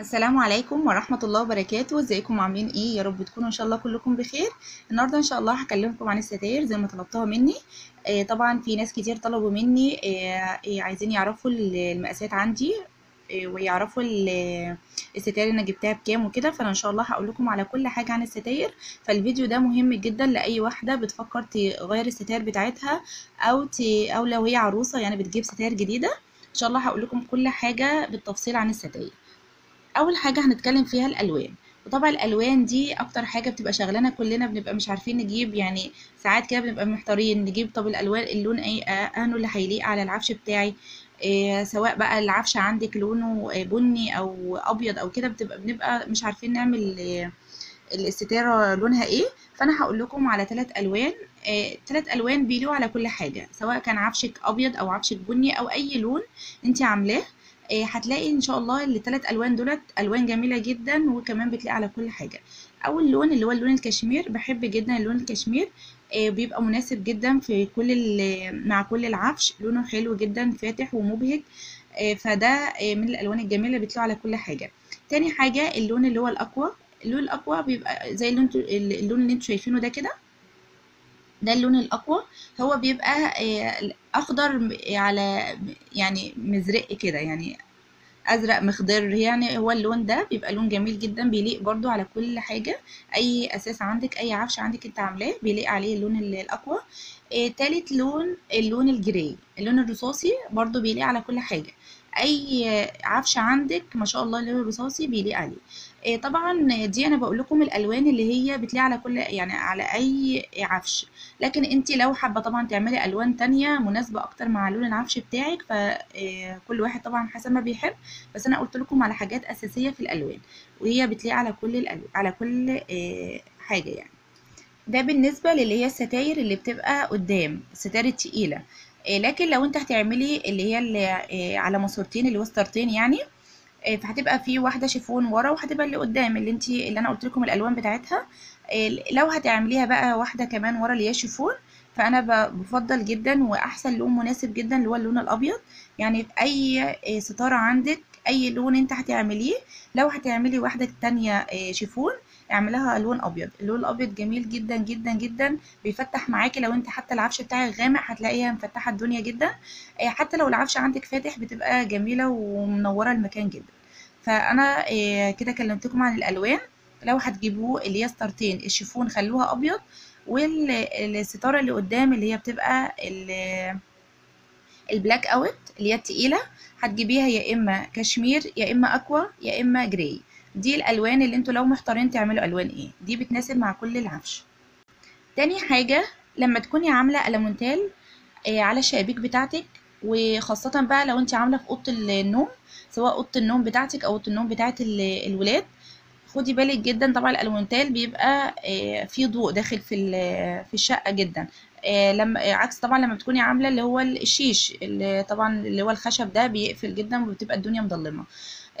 السلام عليكم ورحمة الله وبركاته. ازيكم عاملين إيه؟ يا رب تكونوا إن شاء الله كلكم بخير. النهاردة إن شاء الله هكلمكم عن الستاير زي ما طلبتوها مني. آه طبعا في ناس كتير طلبوا مني آه آه عايزين يعرفوا ال- المقاسات عندي آه ويعرفوا ال- الستاير أنا جبتها بكام وكده. فأنا إن شاء الله هقول لكم على كل حاجة عن الستاير. فالفيديو ده مهم جدا لأي واحدة بتفكر تغير الستاير بتاعتها أو ت... أو لو هي عروسة يعني بتجيب ستاير جديدة. إن شاء الله هقول لكم كل حاجة بالتفصيل عن الستاير. أول حاجة هنتكلم فيها الألوان. وطبعا الألوان دي أكتر حاجة بتبقى شغلانه كلنا بنبقى مش عارفين نجيب يعني ساعات كده بنبقى محتارين نجيب طب الألوان اللون إيه آه، انه اللي هيليق على العفش بتاعي. إيه سواء بقى العفش عندك لونه آه، بني أو أبيض أو كده بتبقى بنبقى مش عارفين نعمل آه، الستاره لونها إيه. فأنا هقول لكم على ثلاث ألوان. ثلاث ألوان بيليقوا على كل حاجة سواء كان عفشك أبيض أو عفشك بني أو أي لون انت عاملاه. آه، هتلاقي إن شاء الله الثلاث ألوان دولت ألوان جميلة جدا وكمان بتلاقي على كل حاجة. أول لون اللي هو اللون الكشمير بحب جدا اللون الكشمير آه، بيبقى مناسب جدا في كل مع كل العفش لونه حلو جدا فاتح ومبهج آه، فده آه، من الألوان الجميلة اللي بتلاقي على كل حاجة. تاني حاجة اللون اللي هو الأقوى. اللون الأقوى بيبقى زي اللون اللون اللي أنتوا شايفينه ده كده. ده اللون الأقوى. هو بيبقى آه، أخضر على يعني مزرق كده يعني أزرق مخضر يعني هو اللون ده بيبقى لون جميل جدا بيليق برضو على كل حاجة. أي أساس عندك أي عفش عندك أنت عاملاه بيليق عليه اللون ال- الأقوى. آه، تالت لون اللون الجراي اللون الرصاصي برضو بيليق على كل حاجة. أي عفش عندك ما شاء الله اللون الرصاصي بيليق عليه. طبعا دي أنا بقول لكم الألوان اللي هي بتليق على كل يعني على أي عفش. لكن انت لو حابة طبعا تعملي ألوان تانية مناسبة أكتر مع لون العفش بتاعك فكل واحد طبعا حسب ما بيحب. بس أنا قلت لكم على حاجات أساسية في الألوان وهي بتليق على كل على كل آه، حاجة يعني. ده بالنسبة للي هي الستاير اللي بتبقى قدام الستاير التقيلة. آه، لكن لو أنت هتعملي اللي هي اللي آه، على ماسورتين اللي هو ستارتين يعني آه، فهتبقى في واحدة شيفون ورا وهتبقى اللي قدام اللي انت اللي أنا قلت لكم الألوان بتاعتها. آه، لو هتعمليها بقى واحدة كمان ورا اللي هي شيفون فأنا بفضل جدا وأحسن لون مناسب جدا اللي هو اللون الأبيض. يعني في أي آه، ستارة عندك أي لون انت هتعمليه لو هتعملي واحدة تانية آه، شيفون اعملها لون أبيض. اللون الأبيض جميل جدا جدا جدا بيفتح معاكي. لو انت حتى العفش بتاعك غامق هتلاقيها مفتحة الدنيا جدا. آه، حتى لو العفش عندك فاتح بتبقى جميلة ومنورة المكان جدا. فأنا آه، كده كلمتكم عن الألوان. لو هتجيبوه ستارتين الشيفون خلوها أبيض والستاره اللي قدام اللي هي بتبقى ال- ال black out اللي هي التقيلة هتجيبيها يا إما كشمير يا إما aqua يا إما gray. دي الألوان اللي أنتوا لو محتارين تعملوا ألوان إيه. دي بتناسب مع كل العفش. تاني حاجة لما تكوني عاملة ألمونتال آه، على الشبابيك بتاعتك وخاصة بقى لو انت عاملة في أوضة النوم سواء أوضة النوم بتاعتك أو أوضة النوم بتاعت ال- الولاد خدي بالك جدا طبعا الألومنتال بيبقى آه، فيه ضوء داخل في في الشقة جدا. آه، لما عكس طبعا لما بتكوني عاملة اللي هو الشيش اللي طبعا اللي هو الخشب ده بيقفل جدا وبتبقى الدنيا مظلمة.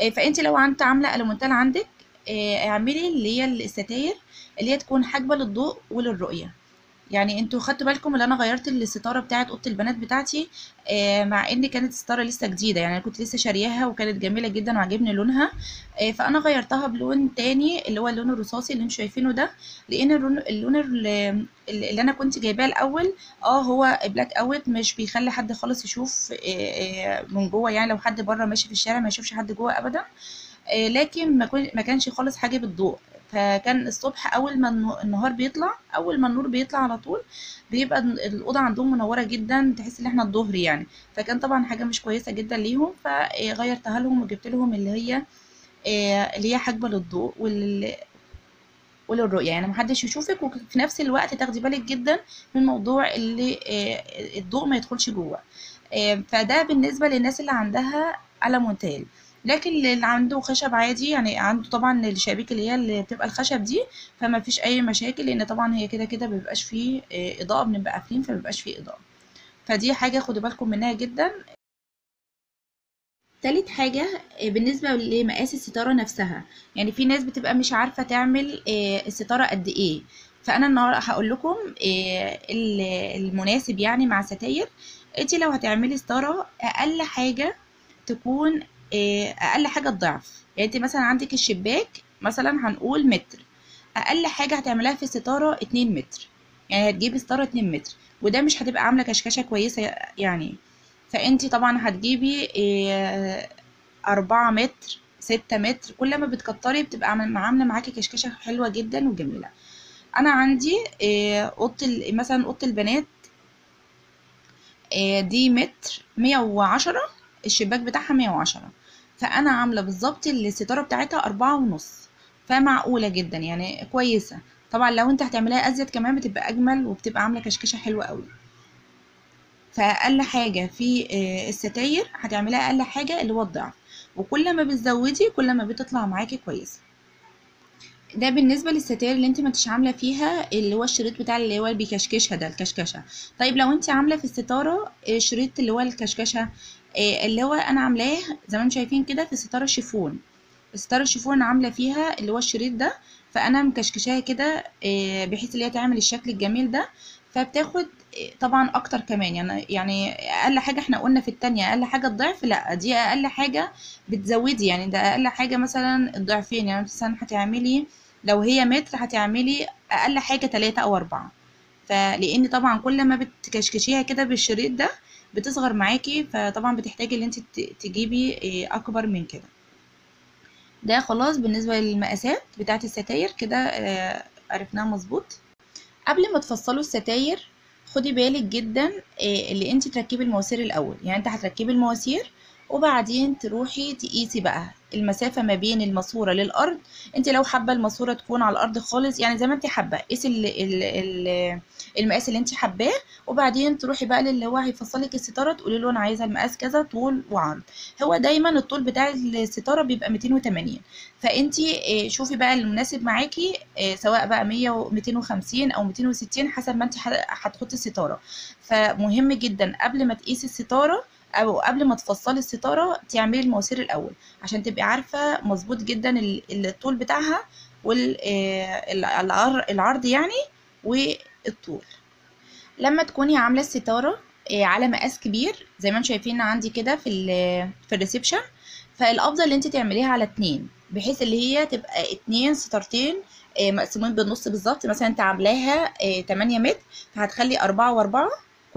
آه، فأنت لو انت عاملة ألومنتال عندك اعملي اللي هي الستاير اللي هي تكون حاجبة للضوء وللرؤية. يعني أنتوا خدتوا بالكم ان أنا غيرت الستارة بتاعه اوضة البنات بتاعتي آه مع ان كانت ستارة لسه جديدة يعني أنا كنت لسه شارياها وكانت جميلة جدا وعجبني لونها آه فأنا غيرتها بلون تاني اللي هو اللون الرصاصي اللي أنتوا شايفينه ده لأن اللون اللون ال- اللي أنا كنت جايباه الأول آه هو black out مش بيخلي حد خالص يشوف آه من جوه يعني لو حد بره ماشي في الشارع ما يشوفش حد جوه ابدا لكن ما كن- ما كانش خالص حاجة بالضوء فكان الصبح أول ما النهار بيطلع أول ما النور بيطلع على طول بيبقى ال- الأوضة عندهم منورة جدا تحس إن إحنا الظهر يعني. فكان طبعا حاجة مش كويسة جدا ليهم فغيرتها لهم وجبت لهم اللي هي آه، اللي هي حاجبة للضوء وال وللرؤيه يعني محدش يشوفك وفي نفس الوقت تاخدي بالك جدا من موضوع اللي آه، الضوء ما يدخلش جوه. فده بالنسبة للناس اللي عندها ألمونتال لكن اللي عنده خشب عادي يعني عنده طبعا الشبابيك اللي هي اللي بتبقى الخشب دي فما فيش أي مشاكل لأن طبعا هي كده كده مبيبقاش فيه آه، إضاءة بنبقى قافلين فمبيبقاش فيه إضاءة. فدي حاجة خدوا بالكم منها جدا. تالت حاجة آه، بالنسبة لمقاس الستارة نفسها. يعني في ناس بتبقى مش عارفة تعمل آه، الستارة قد إيه. فأنا النهاردة هقول لكم ال- المناسب يعني مع ستاير. انت لو هتعملي ستارة أقل حاجة تكون أقل حاجة الضعف. يعني أنت مثلا عندك الشباك مثلا هنقول متر. أقل حاجة هتعملها في الستارة 2 متر. يعني هتجيبي ستارة 2 متر. وده مش هتبقى عاملة كشكشة كويسة يعني. فأنت طبعا هتجيبي آه، أربعة متر ستة متر. كل ما بتكتري بتبقى عامل- عاملة معاكي كشكشة حلوة جدا وجميلة. أنا عندي آه، أوضة مثلا أوضة البنات آه، دي متر مية وعشرة. الشباك بتاعها مية وعشرة. فأنا عاملة بالظبط الستارة بتاعتها أربعة ونص فمعقولة جدا يعني كويسة. طبعا لو أنت هتعملها أزيد كمان بتبقى أجمل وبتبقى عاملة كشكشة حلوة قوي. فأقل حاجة في آه، الستاير هتعملها أقل حاجة اللي هو الضعف. وكل ما بتزودي كل ما بتطلع معاكي كويسة ده بالنسبة للستاير اللي أنت ما انتش عاملة فيها اللي هو الشريط بتاع اللي هو بيكشكشها ده الكشكشة. طيب لو أنت عاملة في الستارة آه، شريط اللي هو الكشكشة آه، اللي هو أنا عاملاه زي ما أنتم شايفين كده في ستارة شيفون الستارة الشيفون أنا عاملة فيها اللي هو الشريط ده فأنا مكشكشاها كده آه، بحيث ان هي تعمل الشكل الجميل ده. فبتاخد آه، طبعا أكتر كمان. يعني يعني أقل حاجة إحنا قلنا في التانية أقل حاجة الضعف لأ دي أقل حاجة بتزودي. يعني ده أقل حاجة مثلا الضعفين. يعني مثلا هتعملي لو هي متر هتعملي أقل حاجة تلاتة أو أربعة. فلأن طبعا كل ما بتكشكشيها كده بالشريط ده بتصغر معاكي فطبعا بتحتاجي إن انت تجيبي إيه، أكبر من كده. ده خلاص بالنسبة للمقاسات بتاعت الستاير كده آه، عرفناها مظبوط. قبل ما تفصلوا الستاير خدي بالك جدا آه، اللي انت تركبي المواسير الأول. يعني أنت هتركبي المواسير وبعدين تروحي تقيسي بقى المسافة ما بين الماسورة للأرض. انت لو حابة الماسورة تكون على الأرض خالص يعني زي ما انت حابة قيسي ال- ال- ال- المقاس اللي انت حباه وبعدين تروحي بقى للي هو هيفصلك الستارة تقولي له أنا عايزة المقاس كذا طول وعرض. هو دايما الطول بتاع الستارة بيبقى 280 فانت آه، شوفي بقى المناسب معاكي آه، سواء بقى 100 و 250 أو 260 حسب ما انت هتحطي الستارة. فمهم جدا قبل ما تقيسي الستارة أو قبل ما تفصلي الستارة تعملي المواسير الأول عشان تبقي عارفة مظبوط جدا ال- الطول بتاعها والعرض يعني والطول. لما تكوني عاملة الستارة آه، على مقاس كبير زي ما أنتم شايفين عندي كده في في ال reception فالأفضل إن انت تعمليها على اتنين بحيث اللي هي تبقى اتنين ستارتين آه، مقسومين بالنص بالظبط مثلا انت عاملاها آه، 8 متر فهتخلي أربعة وأربعة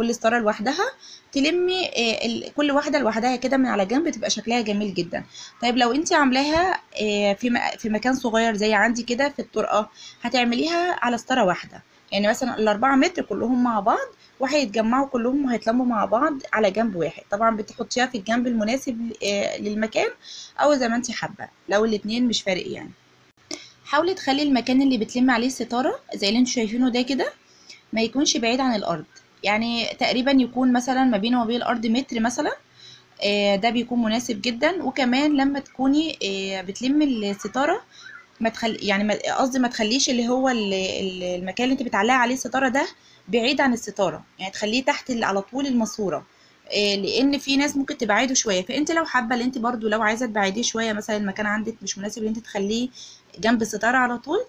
كل ستارة لوحدها تلمي آه، كل واحدة لوحدها كده من على جنب تبقى شكلها جميل جدا. طيب لو انت عاملاها آه، في في مكان صغير زي عندي كده في الطرقة هتعمليها على ستارة واحدة. يعني مثلا الأربعة متر كلهم مع بعض وهيتجمعوا كلهم وهيتلموا مع بعض على جنب واحد. طبعا بتحطيها في الجنب المناسب آه، للمكان أو زي ما انت حابة لو الاتنين مش فارق يعني. حاولي تخلي المكان اللي بتلمي عليه الستاره زي اللي أنتوا شايفينه ده كده ما يكونش بعيد عن الأرض. يعني تقريبا يكون مثلا ما بينه وبين الأرض متر مثلا آه، ده بيكون مناسب جدا. وكمان لما تكوني آه، بتلمي الستارة ما تخلي يعني قصدي ما تخليش اللي هو ال- ال- المكان اللي انت بتعلقي عليه الستارة ده بعيد عن الستارة. يعني تخليه تحت على طول الماسورة. إيه، لأن في ناس ممكن تبعده شوية. فأنت لو حابة ان انت برضو لو عايزة تبعديه شوية مثلا المكان عندك مش مناسب ان انت تخليه جنب الستارة على طول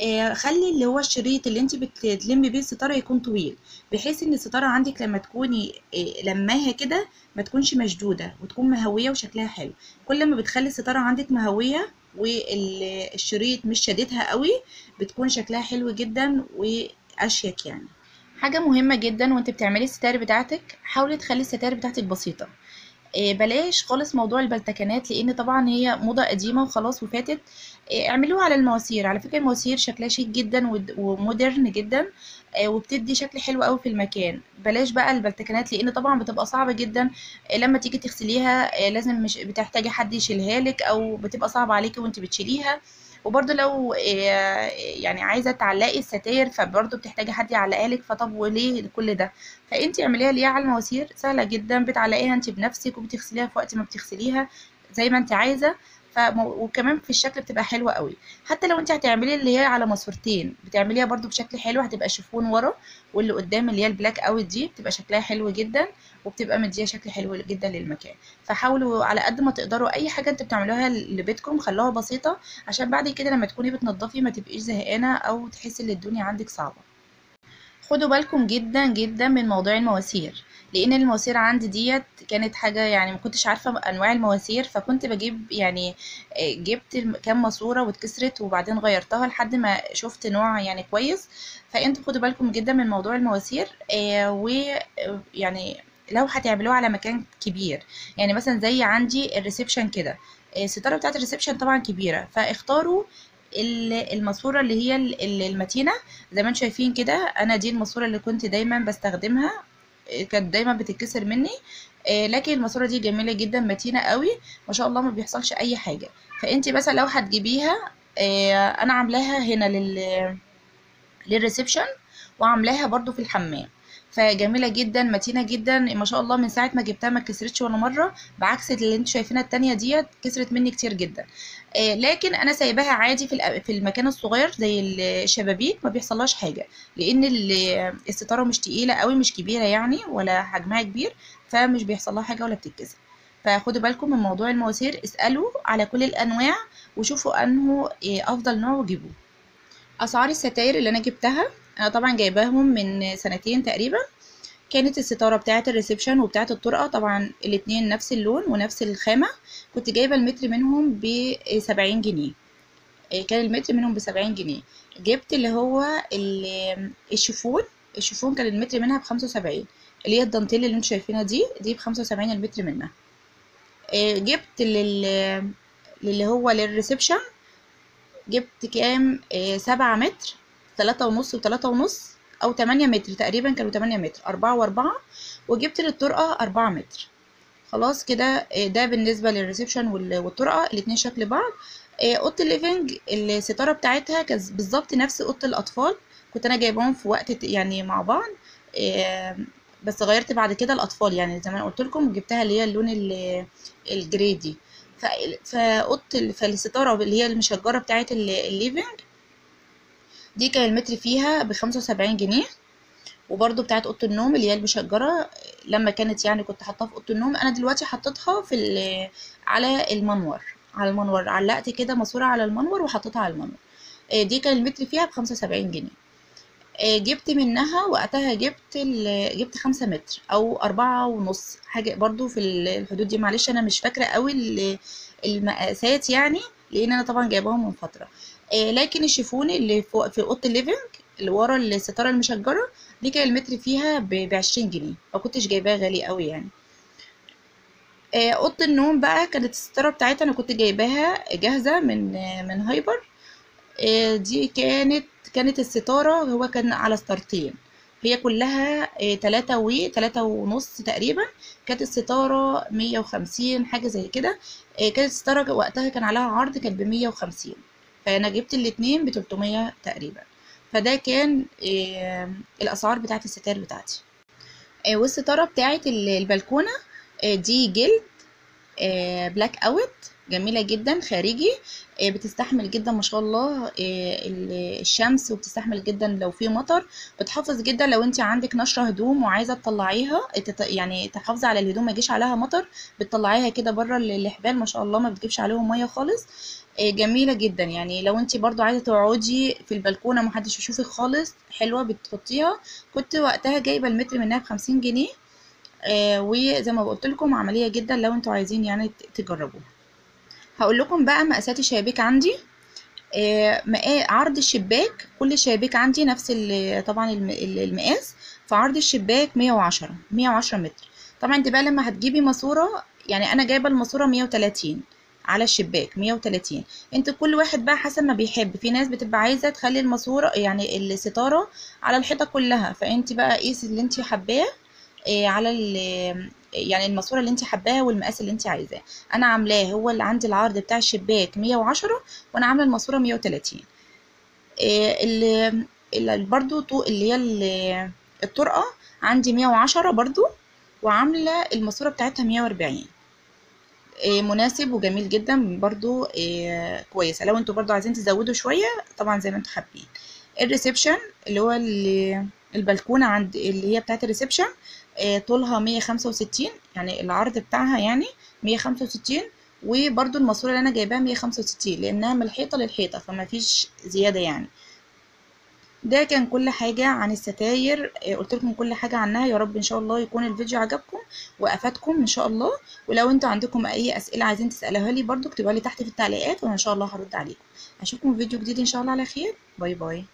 إيه، خلي اللي هو الشريط اللي انت بتلمي بيه الستارة يكون طويل بحيث إن الستارة عندك لما تكوني إيه، لماها كده ما تكونش مشدودة وتكون مهوية وشكلها حلو. كل ما بتخلي الستارة عندك مهوية والشريط مش شديدها قوي بتكون شكلها حلو جدا وأشيك يعني. حاجة مهمة جدا وأنت بتعملي الستاير بتاعتك حاولي تخلي الستاير بتاعتك بسيطة. إيه، بلاش خالص موضوع البلتكنات لأن طبعا هي موضة قديمة وخلاص وفاتت. إيه، اعملوها على المواسير. على فكرة المواسير شكلها شيك جدا ود- و modern جدا إيه، وبتدي شكل حلو قوي في المكان. بلاش بقى البلتكنات لأن طبعا بتبقى صعبة جدا. لما تيجي تغسليها لازم مش بتحتاجي حد يشيلها لك أو بتبقى صعبة عليكي وأنت بتشيليها. وبرضه لو إيه، يعني عايزة تعلقي الستاير فبرضه بتحتاجي حد يعلقها لك فطب وليه كل ده فانت اعمليها ليه على المواسير سهلة جدا بتعلقيها انت بنفسك وبتغسليها في وقت ما بتغسليها زي ما انت عايزة. وكمان في الشكل بتبقى حلوة قوي حتى لو انت هتعملي اللي هي على ماسورتين بتعمليها برضو بشكل حلو هتبقى شيفون ورا واللي قدام اللي هي ال black out دي بتبقى شكلها حلو جدا وبتبقى مديه شكل حلو جدا للمكان. فحاولوا على قد ما تقدروا أي حاجة أنتوا بتعملوها لبيتكم خلوها بسيطة عشان بعد كده لما تكوني بتنضفي ما تبقيش زهقانة أو تحسي إن الدنيا عندك صعبة. خدوا بالكم جدا جدا من موضوع المواسير لأن المواسير عندي ديت كانت حاجة يعني ما كنتش عارفة أنواع المواسير فكنت بجيب يعني آه، جبت كام ماسورة واتكسرت وبعدين غيرتها لحد ما شفت نوع يعني كويس. فأنتوا خدوا بالكم جدا من موضوع المواسير ويعني لو هتعملوه على مكان كبير. يعني مثلا زي عندي ال reception كده. آه، الستارة بتاعت ال reception طبعا كبيرة. فاختاروا ال- الماسورة اللي هي ال- ال- المتينة. زي ما أنتم شايفين كده أنا دي الماسورة اللي كنت دايما بستخدمها. آه، كانت دايما بتتكسر مني. آه، لكن الماسورة دي جميلة جدا متينة قوي. ما شاء الله ما بيحصلش أي حاجة. فانت مثلا لو هتجيبيها أنا عاملاها هنا لل لل reception وعاملاها برضو في الحمام. فجميلة جدا متينة جدا. ما شاء الله من ساعة ما جبتها ما كسرتش ولا مرة بعكس اللي أنتوا شايفينها التانية ديت كسرت مني كتير جدا. آه، لكن أنا سايباها عادي في في المكان الصغير زي الشبابيك ما بيحصلهاش حاجة. لأن ال- الستارة مش تقيلة قوي مش كبيرة يعني ولا حجمها كبير فمش بيحصلها حاجة ولا بتتكسر. فخدوا بالكم من موضوع المواسير اسألوا على كل الأنواع وشوفوا انه آه، أفضل نوع وجيبوه. أسعار الستاير اللي أنا جبتها أنا طبعا جايباهم من سنتين تقريبا. كانت الستارة بتاعة ال reception وبتاعة الطرقة طبعا الاتنين نفس اللون ونفس الخامة. كنت جايبة المتر منهم ب 70 جنيه. إيه، كان المتر منهم ب 70 جنيه. جبت اللي هو ال- الشيفون. الشيفون كان المتر منها ب 75 اللي هي الدانتيل اللي أنتوا شايفينها دي دي ب 75 المتر منها. إيه، جبت لل اللي هو لل reception. جبت كام؟ إيه، سبعة متر. تلاتة ونص وتلاتة ونص أو تمانية متر تقريبا كانوا تمانية متر أربعة وأربعة وجبت للطرقة أربعة متر. خلاص كده إيه، ده بالنسبة لل reception وال- والطرقة الاتنين شكل بعض. إيه، أوضة ال living الستارة بتاعتها كانت بالظبط نفس أوضة الأطفال كنت أنا جايباهم في وقت يعني مع بعض. إيه، بس غيرت بعد كده الأطفال يعني زي ما قلت لكم جبتها اللي هي اللون ال- ال gray دي. ف- فأوضة ال- فالستارة اللي هي المشجرة بتاعت ال- living دي كان المتر فيها بخمسة وسبعين جنيه وبرده بتاعت أوضة النوم اللي هي المشجره لما كانت يعني كنت حاطاها في أوضة النوم أنا دلوقتي حطيتها في على المنور على المنور علقت كده ماسورة على المنور وحطيتها على المنور. آه، دي كان المتر فيها بخمسة وسبعين جنيه. آه، جبت منها وقتها جبت جبت خمسة متر أو أربعة ونص حاجة برضو في ال- الحدود دي معلش أنا مش فاكرة قوي ال- المقاسات يعني لأن أنا طبعا جايباهم من فترة. آه، لكن الشيفون اللي فوق في أوضة ال living اللي ورا الستارة المشجرة دي كان المتر فيها ب 20 جنيه ما كنتش جايباها غالي قوي يعني. آه، أوضة النوم بقى كانت الستارة بتاعتها أنا كنت جايباها جاهزة من آه، من هايبر. آه، دي كانت كانت الستارة هو كان على ستارتين. هي كلها آه، تلاتة و تلاتة ونص تقريبا. كانت الستارة مية وخمسين حاجة زي كده. آه، كانت الستارة وقتها كان عليها عرض كانت بمية وخمسين. فأنا جبت الاتنين بتلتمية تقريبا. فده كان آه، الأسعار بتاعت الستاير بتاعتي. آه، والستارة بتاعت ال- البلكونة آه، دي جلد آه، blackout جميلة جدا خارجي آه، بتستحمل جدا ما شاء الله آه، ال- الشمس وبتستحمل جدا لو في مطر. بتحافظ جدا لو انت عندك نشرة هدوم وعايزة تطلعيها يعني تحافظي على الهدوم ما يجيش عليها مطر بتطلعيها كده بره ال- الحبال ما شاء الله ما بتجيبش عليهم مية خالص. آه، جميلة جدا. يعني لو انت برضو عايزة تقعدي في البلكونة محدش يشوفك خالص حلوة بتحطيها. كنت وقتها جايبة المتر منها بخمسين جنيه آه، وزي ما قلت لكم عملية جدا لو أنتوا عايزين يعني تجربوها. هقول لكم بقى مقاسات الشبابيك عندي. آه، عرض الشباك كل شباك عندي نفس طبعا الم- ال- المقاس. فعرض الشباك 110 110 متر. طبعا انت بقى لما هتجيبي ماسورة يعني أنا جايبة الماسورة 130 على الشباك 130 انت كل واحد بقى حسب ما بيحب. في ناس بتبقى عايزة تخلي الماسورة يعني الستارة على الحيطة كلها. فانت بقى قيسي اللي انت حباه إيه على يعني الماسورة اللي انت حباها والمقاس اللي انت عايزاه. أنا عاملاه هو اللي عندي العرض بتاع الشباك 110 وأنا عاملة الماسورة 130 إيه اللي برضو اللي هي ال- الطرقة عندي 110 برضو وعاملة الماسورة بتاعتها 140 إيه مناسب وجميل جدا برضو إيه كويسه لو أنتوا برضو عايزين تزودوا شوية طبعا زي ما أنتوا حابين. الريسبشن اللي هو ال- البلكونة عند اللي هي بتاعت ال reception آه، طولها 165 يعني العرض بتاعها يعني 165 وبرضو الماسورة اللي أنا جايباها 165 لأنها من الحيطة للحيطة فما فيش زيادة يعني. ده كان كل حاجة عن الستاير آه، قلت لكم كل حاجة عنها. يا رب إن شاء الله يكون الفيديو عجبكم وأفادكم إن شاء الله. ولو أنتوا عندكم أي أسئلة عايزين تسألوها لي برضو اكتبوها لي تحت في التعليقات وأنا إن شاء الله هرد عليكم. أشوفكم في فيديو جديد إن شاء الله على خير. باي باي.